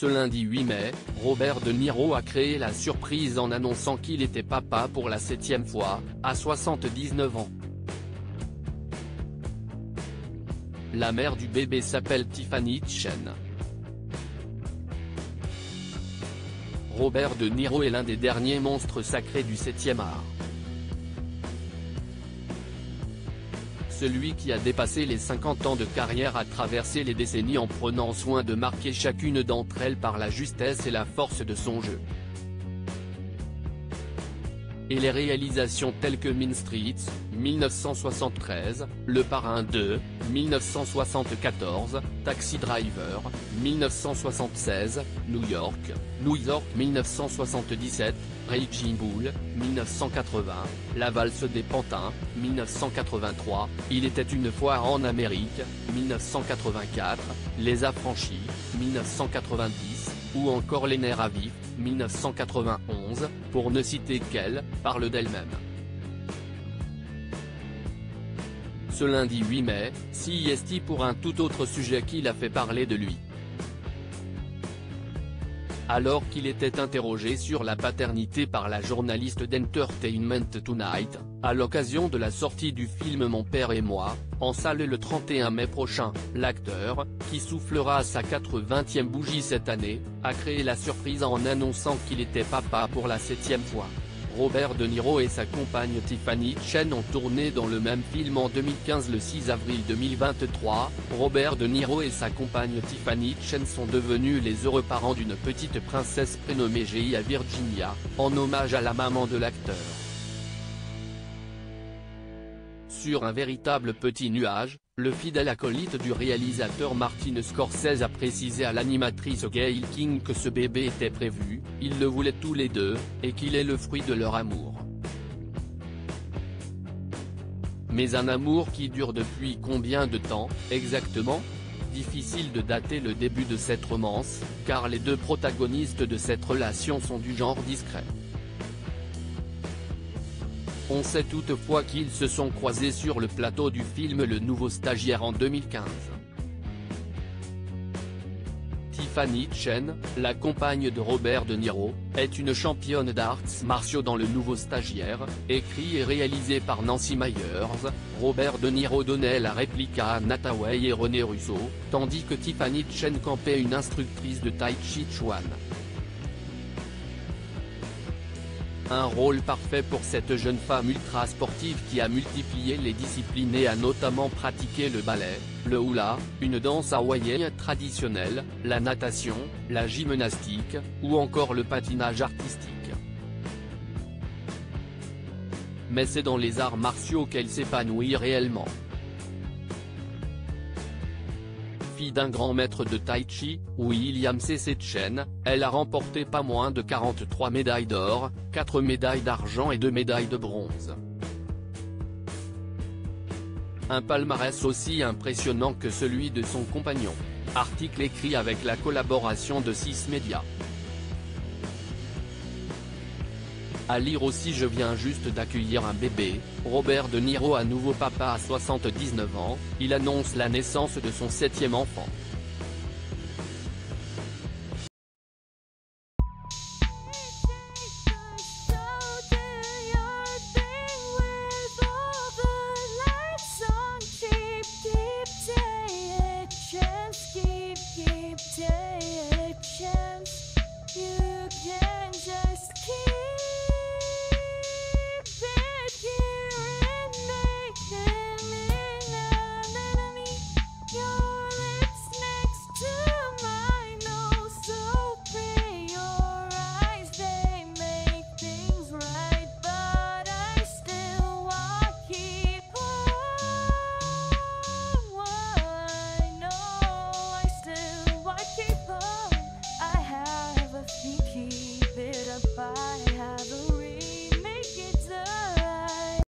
Ce lundi 8 mai, Robert De Niro a créé la surprise en annonçant qu'il était papa pour la septième fois, à 79 ans. La mère du bébé s'appelle Tiffany Chen. Robert De Niro est l'un des derniers monstres sacrés du 7e art. Celui qui a dépassé les 50 ans de carrière a traversé les décennies en prenant soin de marquer chacune d'entre elles par la justesse et la force de son jeu et les réalisations telles que Mean Streets, 1973, Le Parrain 2, 1974, Taxi Driver, 1976, New York, New York 1977, Raging Bull, 1980, La Valse des Pantins, 1983, Il était une fois en Amérique, 1984, Les Affranchis, 1990, ou encore Les Nerfs à vif, 1991, pour ne citer qu'elle, parle d'elle-même. Ce lundi 8 mai, CIST pour un tout autre sujet qui l'a fait parler de lui alors qu'il était interrogé sur la paternité par la journaliste d'Entertainment Tonight, à l'occasion de la sortie du film Mon père et moi, en salle le 31 mai prochain, l'acteur, qui soufflera sa 80e bougie cette année, a créé la surprise en annonçant qu'il était papa pour la septième fois. Robert De Niro et sa compagne Tiffany Chen ont tourné dans le même film en 2015 le 6 avril 2023, Robert De Niro et sa compagne Tiffany Chen sont devenus les heureux parents d'une petite princesse prénommée à Virginia, en hommage à la maman de l'acteur. Sur un véritable petit nuage, le fidèle acolyte du réalisateur Martin Scorsese a précisé à l'animatrice Gail King que ce bébé était prévu, ils le voulaient tous les deux, et qu'il est le fruit de leur amour. Mais un amour qui dure depuis combien de temps, exactement? Difficile de dater le début de cette romance, car les deux protagonistes de cette relation sont du genre discret. On sait toutefois qu'ils se sont croisés sur le plateau du film Le Nouveau Stagiaire en 2015. Tiffany Chen, la compagne de Robert De Niro, est une championne d'arts martiaux dans Le Nouveau Stagiaire, écrit et réalisé par Nancy Myers, Robert De Niro donnait la réplique à Nataway et René Russo, tandis que Tiffany Chen campait une instructrice de Tai Chi Chuan. Un rôle parfait pour cette jeune femme ultra sportive qui a multiplié les disciplines et a notamment pratiqué le ballet, le hula, une danse hawaïenne traditionnelle, la natation, la gymnastique, ou encore le patinage artistique. Mais c'est dans les arts martiaux qu'elle s'épanouit réellement. Fille d'un grand maître de Tai Chi, William C. Chen, elle a remporté pas moins de 43 médailles d'or, 4 médailles d'argent et 2 médailles de bronze. Un palmarès aussi impressionnant que celui de son compagnon. Article écrit avec la collaboration de 6 médias. À lire aussi Je viens juste d'accueillir un bébé, Robert De Niro à nouveau papa à 79 ans, il annonce la naissance de son septième enfant.